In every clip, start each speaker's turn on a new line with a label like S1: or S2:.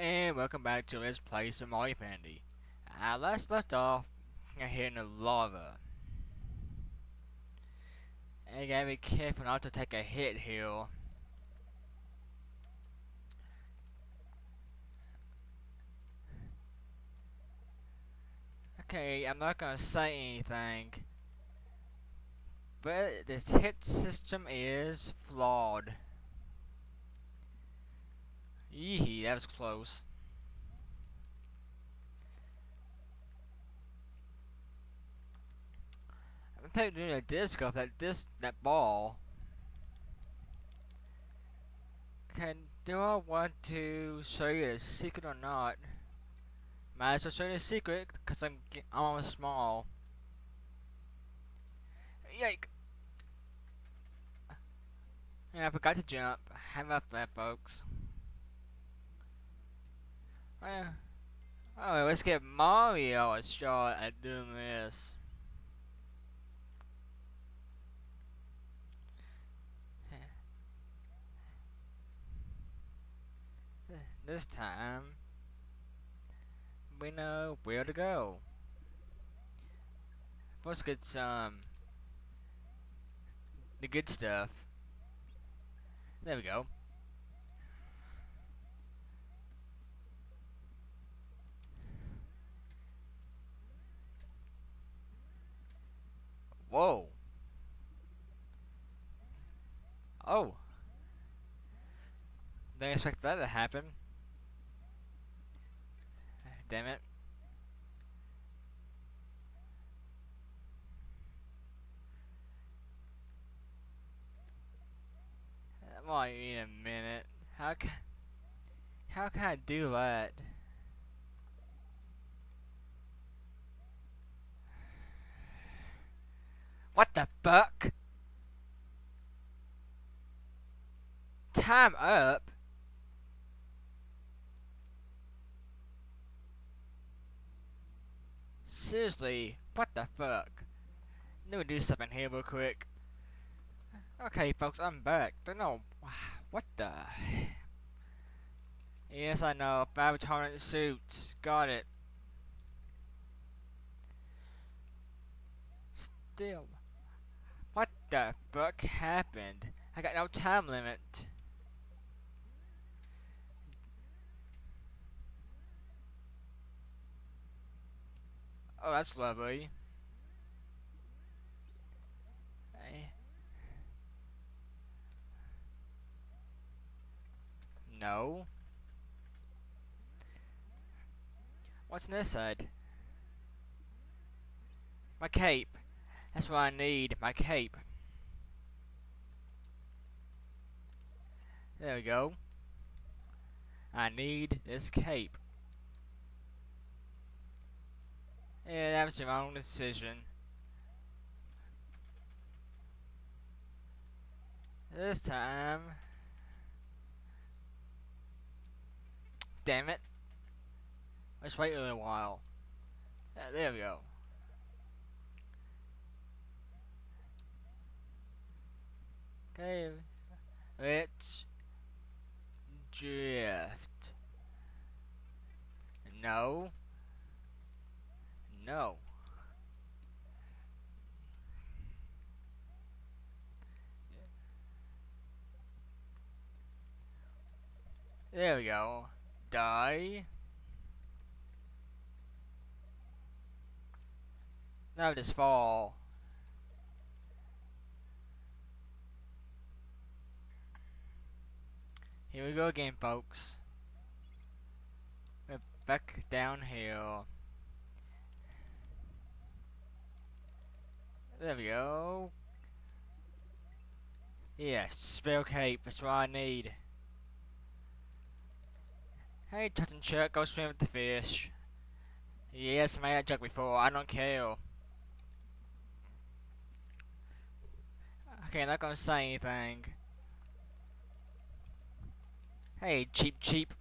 S1: And welcome back to Let's Play some Mario Party. Uh, last left off here in the lava. And you gotta be careful not to take a hit here. Okay, I'm not gonna say anything. But this hit system is flawed. Yee, that was close. I'm probably doing a disc off that disc, that ball. Okay, do I want to show you a secret or not? Might as well show you a secret, because I'm, I'm small. Yike! And I forgot to jump. How about that, folks? Oh, oh, let's get Mario a shot at doing this. This time, we know where to go. Let's get some the good stuff. There we go. Whoa. Oh. Didn't expect that to happen. Damn it. That might need a minute. How can how can I do that? What the fuck? Time up? Seriously, what the fuck? Let me do something here real quick. Okay, folks, I'm back. Don't know what the. Yes, I know. Five retardant suits. Got it. Still. The fuck happened? I got no time limit. Oh, that's lovely. Hey. No. What's on this side? My cape. That's what I need, my cape. There we go. I need this cape. Yeah, that was the wrong decision. This time... Damn it. Let's wait a little while. Yeah, there we go. Okay, let's drift. No. No. There we go. Die. Now just fall. Here we go again, folks. We're back downhill. There we go. Yes, spell cape, that's what I need. Hey, Tutton Chuck, go swim with the fish. Yes, I made that joke before, I don't care. Okay, I'm not gonna say anything. Hey, Cheep Cheep.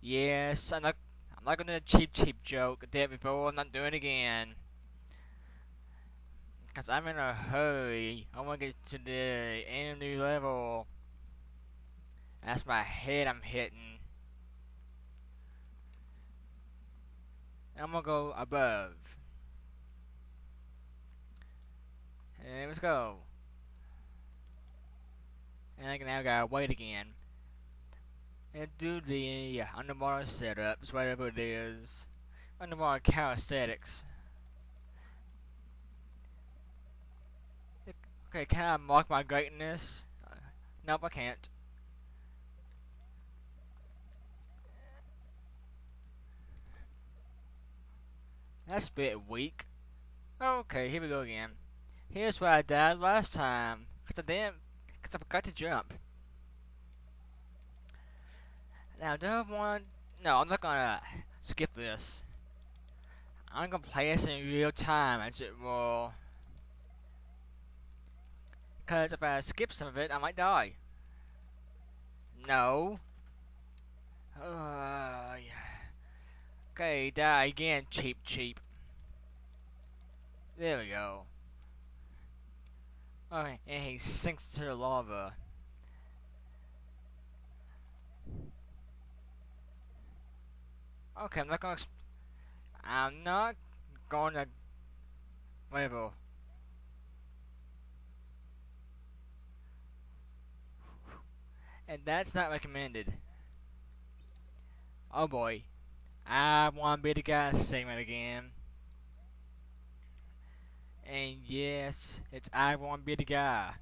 S1: Yes, I'm not I'm not gonna Cheep Cheep joke. I did before, I'm not doing it again. Cause I'm in a hurry. I wanna get to the end new level. That's my head I'm hitting. I'm gonna go above. And let's go. And I can now gotta wait again. And do the underwater setups, whatever it is. Underwater calisthenics. Okay, can I mark my greatness? Uh, nope, I can't. That's a bit weak. Okay, here we go again. Here's where I died last time. Cause I didn't, cause I forgot to jump. Now, do want, no, I'm not gonna skip this. I'm gonna play this in real time as it will. Cause if I skip some of it, I might die. No. Uh, yeah. Okay, die again, Cheep, Cheep. There we go. Okay, and he sinks to the lava. Okay, I'm not gonna. I'm not gonna. Whatever. And that's not recommended. Oh boy. I want to be the guy segment again. And yes, it's I want to be the guy.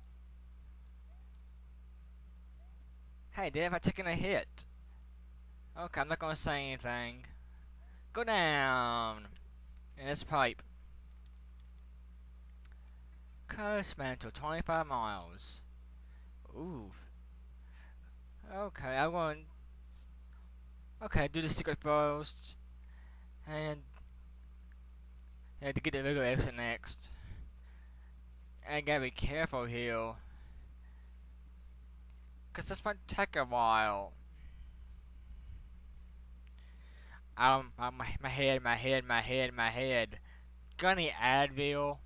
S1: Hey, Dave, I taken a hit. Okay, I'm not gonna say anything. Go down. In this pipe. Coast Mantle, 25 miles. Ooh. Okay, I want... Okay, do the secret first, and and to get the regular exit next. I gotta be careful here, cause this might take a while. Um, my my head, my head, my head, my head. Got any Advil?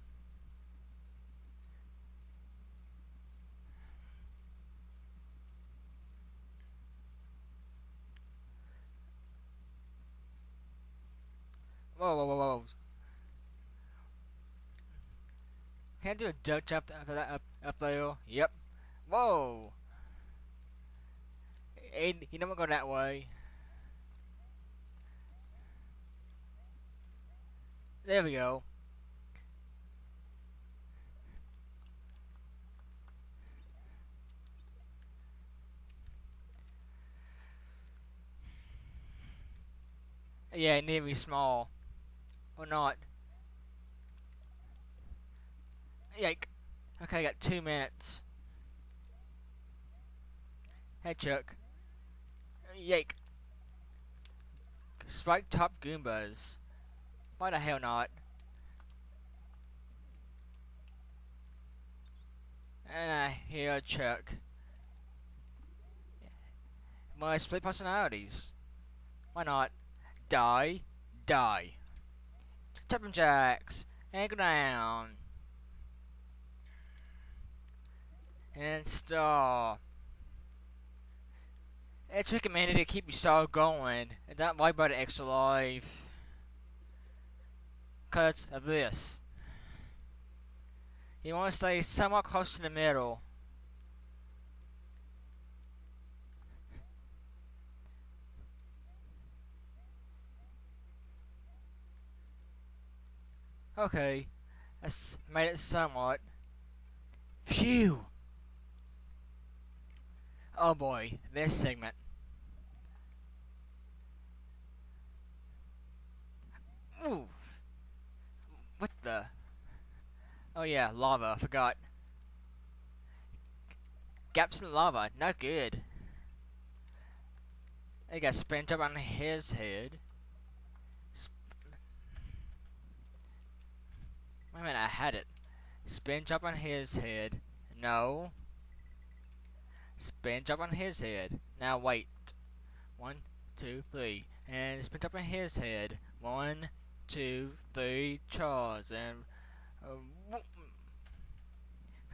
S1: Whoa, whoa, whoa, whoa. Can I do a jump jump after that up, up there? Yep. Whoa! And you don't go that way. There we go. Yeah, it to be small. Or not. Yike. Okay, I got two minutes. Hey, Chuck. Yike. Spike top Goombas. Why the hell not? And I hear Chuck. My split personalities. Why not? Die. Die. Jumping jacks. And go down. And. It's recommended to keep your stall going and not worry about the extra life. Because of this. You want to stay somewhat close to the middle. Okay, that's made it somewhat. Phew! Oh boy, this segment. Ooh! What the? Oh yeah, lava, I forgot. Gaps in lava, not good. They got spent up on his head. Wait a minute, I had it. Spin up on his head. No. Spin jump on his head. Now wait. One, two, three. And spin up on his head. One, two, three, charge and um,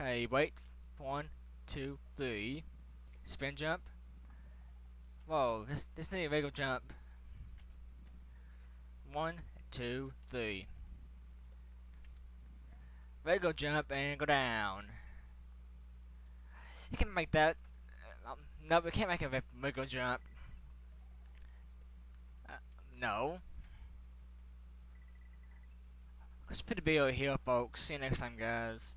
S1: okay. wait, one, two, three, spin jump. Whoa, this this need a regular jump. One, two, three. Regular jump and go down. You can make that. Uh, um, no, we can't make a regular jump. Uh, no. It's Peter Bio here, folks. See you next time, guys.